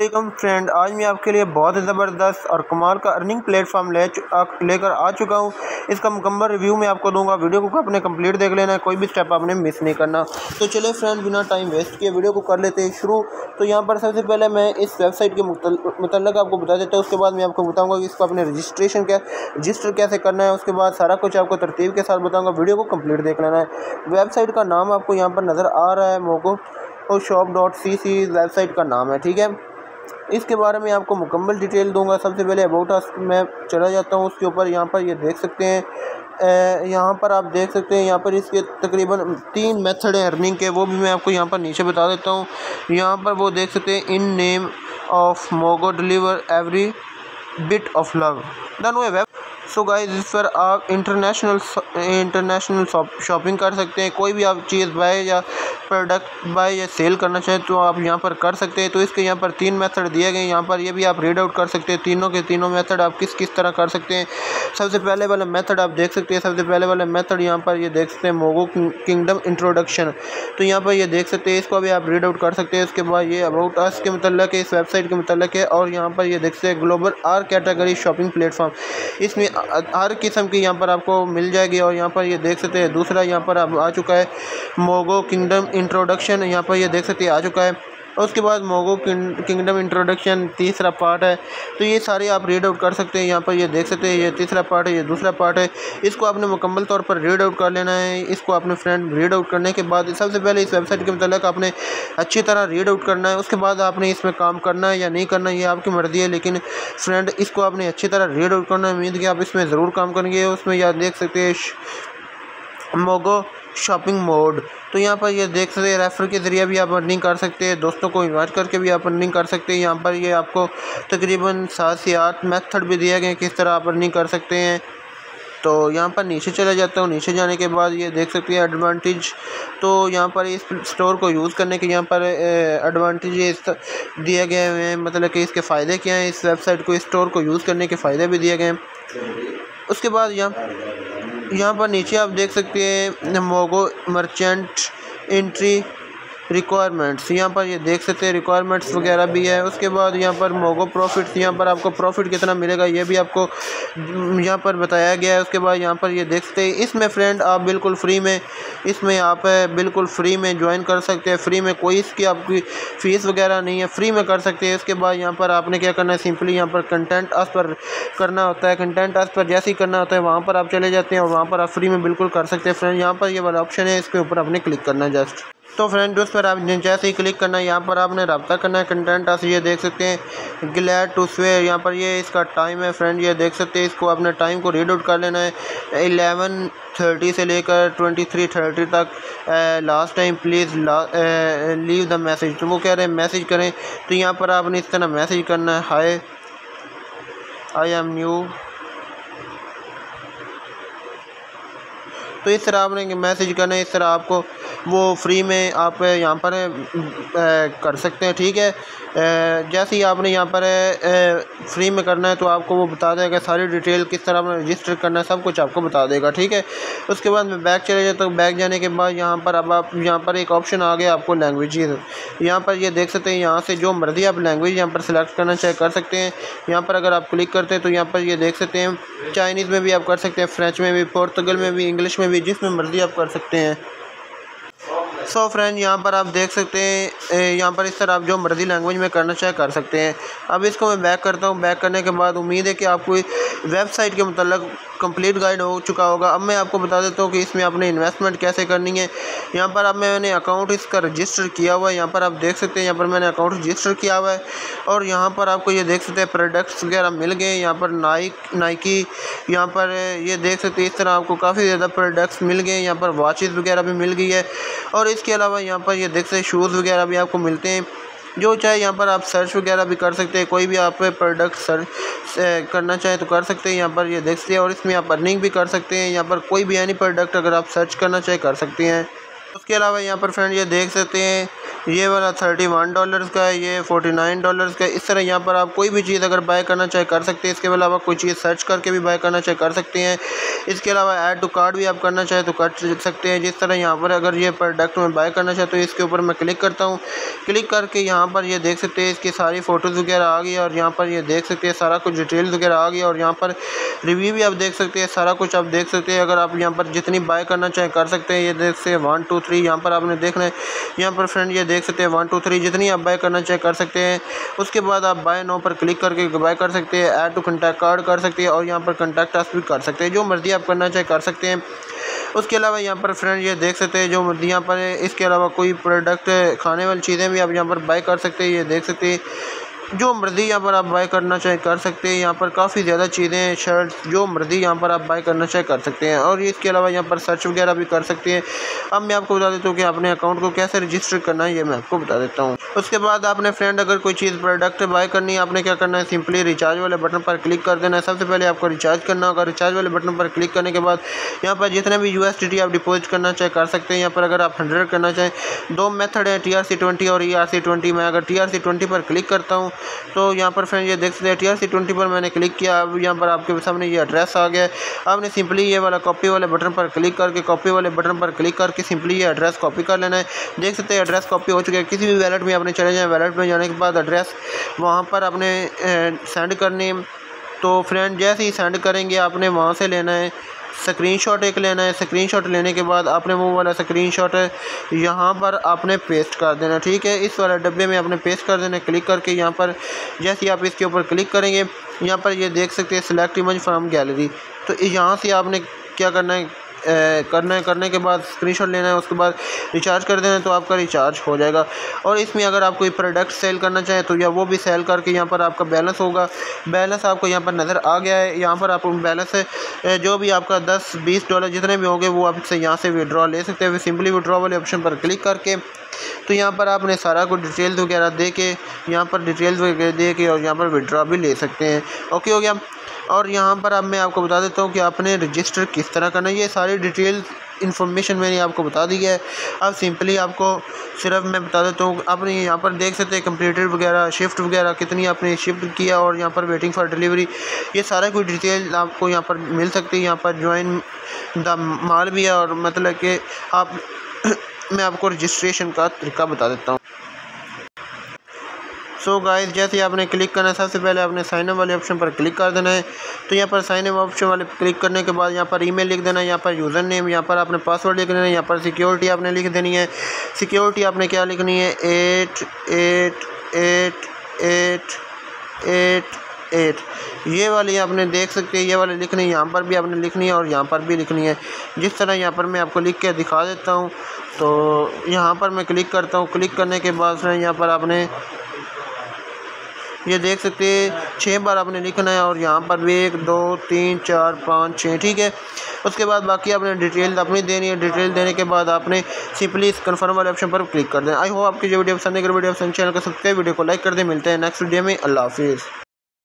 Welcome friend आज मैं आपके लिए बहुत ही ज़बरदस्त और कमाल का अर्निंग प्लेटफॉर्म ले लेकर आ चुका हूँ। इसका मुकम्मल रिव्यू मैं आपको दूँगा। वीडियो को आपने कंप्लीट देख लेना। है कोई भी स्टेप आपने मिस नहीं करना। तो चले फ्रेंड बिना टाइम वेस्ट किए वीडियो को कर लेते हैं शुरू। तो यहाँ पर सबसे पहले मैं इस वेबसाइट के मतलब आपको बता देता हूँ। उसके बाद मैं आपको बताऊँगा कि इसको अपने रजिस्ट्रेशन क्या रजिस्टर कैसे करना है। उसके बाद सारा कुछ आपको तरतीब के साथ बताऊँगा। वीडियो को कंप्लीट देख लेना है। वेबसाइट का नाम आपको यहाँ पर नज़र आ रहा है। मोको और shop dot C C website का नाम है। ठीक है? इसके बारे में आपको मुकम्मल डिटेल दूँगा। सबसे पहले अबाउट अस मैं चला जाता हूँ उसके ऊपर। यहाँ पर ये देख सकते हैं। यहाँ पर आप देख सकते हैं, यहाँ पर इसके तकरीबन तीन मेथड हैं अर्निंग के। वो भी मैं आपको यहाँ पर नीचे बता देता हूँ। यहाँ पर वो देख सकते हैं in name of Mogo deliver every bit of love. Done way web. So guys इस पर आप इंटरनेशनल इंटरनेशनल शॉपिंग कर सकते हैं। कोई भी आप चीज़ बाय या प्रोडक्ट बाय या सेल करना चाहें तो आप यहाँ पर कर सकते हैं। तो इसके यहाँ पर तीन मेथड दिए गए यहाँ पर ये भी आप रीड आउट कर सकते हैं। तीनों के तीनों मेथड आप किस किस तरह कर सकते हैं। सबसे पहले वाला मेथड आप देख सकते हैं। सबसे पहले वाला मेथड यहाँ पर ये देख सकते हैं। मोगो किंगडम इंट्रोडक्शन तो यहाँ पर ये देख सकते हैं। इसको भी आप रीड आउट कर सकते हैं। इसके बाद ये अबाउट अस के मतलब है, इस वेबसाइट के मतलब है और यहाँ पर ये देख सकते हैं। Global or category shopping platform इसमें हर किस्म की यहाँ पर आपको मिल जाएगी और यहाँ पर ये देख सकते हैं, दूसरा यहाँ पर आ चुका है मोगो किंगडम इंट्रोडक्शन यहाँ पर ये देख सकते हैं, आ चुका है। उसके बाद मोगो किंगडम इंट्रोडक्शन तीसरा पार्ट है। तो ये सारे आप रीड आउट कर सकते हैं, यहाँ पर ये देख सकते हैं, ये तीसरा पार्ट है, ये दूसरा पार्ट है। इसको आपने मुकम्मल तौर पर रीड आउट कर लेना है। इसको अपने फ्रेंड रीड आउट करने के बाद, सबसे पहले इस वेबसाइट के मतलब आपने अच्छी तरह रीड आउट करना है। उसके बाद आपने इसमें काम करना है या नहीं करना ये आपकी मर्ज़ी है, लेकिन फ्रेंड इसको आपने अच्छी तरह रीड आउट करना है। उम्मीद कि आप इसमें ज़रूर काम करेंगे। उसमें या देख सकते हैं मोगो शॉपिंग मोड। तो यहाँ पर ये देख सकते हैं, रेफ़र के ज़रिए भी आप अर्निंग कर सकते हैं। दोस्तों को इन्वाइट करके भी आप अर्निंग कर सकते हैं। यहाँ पर ये आपको तकरीबन सात से आठ मेथड भी दिए गए किस तरह आप अर्निंग कर सकते हैं। तो यहाँ पर नीचे चला जाता हूँ नीचे जाने के बाद ये देख सकते हैं एडवांटेज तो यहाँ पर इस स्टोर को यूज़ करने के यहाँ पर एडवांटेज दिए गए हुए हैं। मतलब कि इसके फ़ायदे क्या हैं? इस वेबसाइट को, इस स्टोर को यूज़ करने के फ़ायदे भी दिए गए हैं। उसके बाद यहाँ यहाँ पर नीचे आप देख सकते हैं मोगो मर्चेंट एंट्री रिक्वायरमेंट्स यहाँ पर ये देख सकते हैं रिक्वायरमेंट्स वगैरह भी है। उसके बाद यहाँ पर मोगो प्रॉफिट यहाँ पर आपको प्रॉफिट कितना मिलेगा, ये भी आपको यहाँ पर बताया गया है। उसके बाद यहाँ पर ये देख सकते हैं, इसमें फ्रेंड आप बिल्कुल फ्री में, इसमें आप बिल्कुल फ्री में ज्वाइन कर सकते हैं। फ्री में कोई इसकी आपकी फ़ीस वगैरह नहीं है फ्री में कर सकते हैं। उसके बाद यहाँ पर आपने क्या करना है सिंपली यहाँ पर कंटेंट अस पर करना होता है। कंटेंट अस पर जैसे ही करना होता है, वहाँ पर आप चले जाते हैं और वहाँ पर आप फ्री में बिल्कुल कर सकते हैं। फ्रेंड यहाँ पर ये वाला ऑप्शन है, इसके ऊपर आपने क्लिक करना है जस्ट तो फ्रेंड उस पर आप जैसे ही क्लिक करना है, यहाँ पर आपने रब्ता करना है कंटेंट आप ये देख सकते हैं ग्लैड टू स्वेयर यहाँ पर ये इसका टाइम है फ्रेंड ये देख सकते हैं, इसको अपने टाइम को रीड आउट कर लेना है एलेवन थर्टी से लेकर ट्वेंटी थ्री थर्टी तक लास्ट टाइम प्लीज़ ला लीव द मैसेज तो वो कह रहे हैं मैसेज करें तो यहाँ पर आपने इस तरह मैसेज करना है हाय आई एम न्यू तो इस तरह आपने मैसेज करना है इस तरह आपको वो फ्री में आप यहाँ पर कर सकते हैं, ठीक है? जैसे ही आपने यहाँ पर फ्री में करना है तो आपको वो बता देगा सारी डिटेल किस तरह आपने रजिस्टर करना है, सब कुछ आपको बता देगा, ठीक है? उसके बाद मैं बैक चले जाता हूँ बैक जाने के बाद यहाँ पर अब आप, यहाँ पर एक ऑप्शन आ गया आपको लैंग्वेज यहाँ पर ये देख सकते हैं, यहाँ से जो मर्ज़ी आप लैंग्वेज यहाँ पर सिलेक्ट करना चाहे, कर सकते हैं। यहाँ पर अगर आप क्लिक करते हैं तो यहाँ पर ये देख सकते हैं चाइनीज़ में भी आप कर सकते हैं फ्रेंच में भी पुर्तगल में भी इंग्लिश में भी जिसमें मर्ज़ी आप कर सकते हैं। सो फ्रेंड यहाँ पर आप देख सकते हैं यहाँ पर इस तरह आप जो मर्ज़ी लैंग्वेज में करना चाहे कर सकते हैं। अब इसको मैं बैक करता हूँ। बैक करने के बाद उम्मीद है कि आपको वेबसाइट के मतलब कंप्लीट गाइड हो चुका होगा। अब मैं आपको बता देता हूँ कि इसमें आपने इन्वेस्टमेंट कैसे करनी है। यहाँ पर अब मैंने अकाउंट इसका रजिस्टर किया हुआ है। यहाँ पर आप देख सकते हैं, यहाँ पर मैंने अकाउंट रजिस्टर किया हुआ है। और यहाँ पर आपको ये देख सकते हैं प्रोडक्ट्स वगैरह मिल गए यहाँ पर नाइक नाइकी यहाँ पर ये देख सकते हैं, इस तरह आपको काफ़ी ज़्यादा प्रोडक्ट्स मिल गए यहाँ पर वॉचेज़ वगैरह भी मिल गई है। और इसके अलावा यहाँ पर ये देख सकते शूज़ वगैरह भी आपको मिलते हैं। जो चाहे यहाँ पर आप सर्च वगैरह भी कर सकते हैं, कोई भी आप प्रोडक्ट सर्च करना चाहे तो कर सकते हैं, यहाँ पर ये यह देख सकते हैं, और इसमें आप अर्निंग भी कर सकते हैं, यहाँ पर कोई भी एनी प्रोडक्ट अगर आप सर्च करना चाहे कर सकते हैं। उसके अलावा यहाँ पर फ्रेंड ये देख सकते हैं ये वाला थर्टी वन डॉलर का है, ये फोर्टी नाइन डॉलर का है। इस तरह यहाँ पर आप कोई भी चीज़ अगर बाय करना चाहे कर सकते हैं। इसके अलावा कोई चीज़ सर्च करके भी बाय करना चाहे कर सकते हैं। इसके अलावा ऐड टू कार्ड भी आप करना चाहे तो कर सकते हैं। जिस तरह यहाँ पर अगर ये प्रोडक्ट में बाय करना चाहता हूँ इसके ऊपर मैं क्लिक करता हूँ। क्लिक करके यहाँ पर ये देख सकते हैं, इसकी सारी फ़ोटोज़ वगैरह आ गई और यहाँ पर ये देख सकते हैं, सारा कुछ डिटेल्स वगैरह आ गई और यहाँ पर रिव्यू भी आप देख सकते हैं, सारा कुछ आप देख सकते हैं। अगर आप यहाँ पर जितनी बाय करना चाहें कर सकते हैं, ये देख सकते हैं वन टू थ्री यहाँ पर आपने देखना है। यहाँ पर फ्रेंड ये देख सकते हैं वन टू थ्री जितनी आप बाय करना चाहे कर सकते हैं। उसके बाद आप बाय नो पर क्लिक करके बाय कर सकते हैं ऐड टू कंटैक्ट कार्ड कर सकते हैं और यहाँ पर कंटैक्ट आस भी कर सकते हैं, जो मर्ज़ी आप करना चाहे कर सकते हैं। उसके अलावा यहाँ पर फ्रेंड ये देख सकते हैं, जो मर्ज़ी यहाँ पर इसके अलावा कोई प्रोडक्ट खाने वाली चीज़ें भी आप यहाँ पर बाई कर सकते हैं, ये देख सकते हैं। जो मर्ज़ी यहाँ पर आप बाय करना चाहे कर सकते हैं। यहाँ पर काफ़ी ज़्यादा चीज़ें हैं शर्ट जो मर्ज़ी यहाँ पर आप बाय करना चाहे कर सकते हैं। और इसके अलावा यहाँ पर सर्च वगैरह भी कर सकते हैं। अब मैं आपको बता देता हूँ कि अपने अकाउंट को कैसे रजिस्टर करना है, ये मैं आपको बता देता हूँ। उसके बाद आपने फ्रेंड अगर कोई चीज़ प्रोडक्ट बाय करनी है, आपने क्या करना है? सिंपली रिचार्ज वाले बटन पर क्लिक कर देना है। सबसे पहले आपको रिचार्ज करना होगा। रिचार्ज वाले बटन पर क्लिक करने के बाद यहाँ पर जितने भी यू आप डिपोजिट करना चाहे कर सकते हैं। यहाँ पर अगर आप हंड्रेड करना चाहें, दो मेथड है टी आर सी ट्वेंटी और ई आर सी ट्वेंटी मैं अगर टी आर सी ट्वेंटी पर क्लिक करता हूँ तो यहाँ पर फ्रेंड ये देख सकते हैं टी आर सी ट्वेंटी पर मैंने क्लिक किया। अब यहाँ पर आपके सामने ये एड्रेस आ गया आपने सिंपली ये वाला कॉपी वाले बटन पर क्लिक करके कॉपी वाले बटन पर क्लिक करके सिंपली ये एड्रेस कॉपी कर लेना है। देख सकते हैं एड्रेस कॉपी हो चुका है। किसी भी वैलेट में आपने चले जाए वैलेट में जाने के बाद एड्रेस वहाँ पर आपने सेंड करनी तो फ्रेंड जैसे ही सेंड करेंगे, आपने वहाँ से लेना है। स्क्रीनशॉट एक लेना है। स्क्रीनशॉट लेने के बाद आपने वो वाला स्क्रीनशॉट यहाँ पर आपने पेस्ट कर देना, ठीक है? इस वाले डब्बे में आपने पेस्ट कर देना, क्लिक करके यहाँ पर जैसे आप इसके ऊपर क्लिक करेंगे, यहाँ पर ये देख सकते हैं, सिलेक्ट इमेज फ्राम गैलरी। तो यहाँ से आपने क्या करना है? करने करने के बाद स्क्रीनशॉट लेना है, उसके बाद रिचार्ज कर देना है तो आपका रिचार्ज हो जाएगा। और इसमें अगर आप कोई प्रोडक्ट सेल करना चाहें तो या वो भी सेल करके यहाँ पर आपका बैलेंस होगा। बैलेंस आपको यहाँ पर नज़र आ गया है। यहाँ पर आप बैलेंस जो भी आपका दस, बीस डॉलर जितने भी होंगे, वो आपसे यहाँ से विड्रॉ ले सकते हैं। सिंपली विड्रॉ वाले ऑप्शन पर क्लिक करके तो यहाँ पर आपने सारा कुछ डिटेल्स वगैरह दे के यहाँ पर डिटेल्स वगैरह दे के और यहाँ पर विड्रॉ भी ले सकते हैं। ओके हो गया। और यहाँ पर अब मैं आपको बता देता हूँ कि आपने रजिस्टर किस तरह करना है। ये सारी डिटेल इन्फॉर्मेशन मैंने आपको बता दी है। अब सिंपली आपको सिर्फ़ मैं बता देता हूँ, आपने यहाँ पर देख सकते हैं कंप्यूटर वगैरह शिफ्ट वगैरह कितनी आपने शिफ्ट किया और यहाँ पर वेटिंग फॉर डिलीवरी ये सारा कुछ डिटेल आपको यहाँ पर मिल सकती है। यहाँ पर ज्वाइन द माल भी है और मतलब कि आप, मैं आपको रजिस्ट्रेशन का तरीका बता देता हूँ। सो गाइस जैसे ही आपने क्लिक करना है सबसे पहले आपने साइन अप वाले ऑप्शन पर क्लिक कर देना है तो यहाँ पर साइन अप ऑप्शन वाले क्लिक करने के बाद यहाँ पर ईमेल लिख देना है यहाँ पर यूज़र नेम यहाँ पर आपने पासवर्ड लिख देना है यहाँ पर सिक्योरिटी आपने लिख देनी है सिक्योरिटी आपने क्या लिखनी है at at at at at at ये वाली आपने देख सकते हैं ये वाली लिखनी है यहाँ पर भी आपने लिखनी है और यहाँ पर भी लिखनी है जिस तरह यहाँ पर मैं आपको लिख के दिखा देता हूँ तो यहाँ पर मैं क्लिक करता हूँ क्लिक करने के बाद यहाँ पर आपने ये देख सकते हैं छः बार आपने लिखना है और यहाँ पर भी एक, दो, तीन, चार, पाँच छः ठीक है। उसके बाद बाकी आपने डिटेल अपनी देनी है, डिटेल देने के बाद आपने सिंपली इस कन्फर्म वाले ऑप्शन पर क्लिक कर दें। आई होप आपकी जो वीडियो पसंद है वीडियो पसंद चैनल का सब्सक्राइब, वीडियो को लाइक कर दें। मिलते हैं नेक्स्ट वीडियो में। अल्लाह हाफिज़।